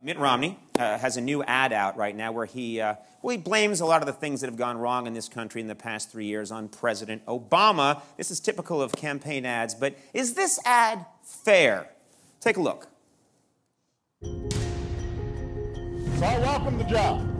Mitt Romney uh, has a new ad out right now where he, uh, well, he blames a lot of the things that have gone wrong in this country in the past three years on President Obama. This is typical of campaign ads, but is this ad fair? Take a look. So I welcome the job.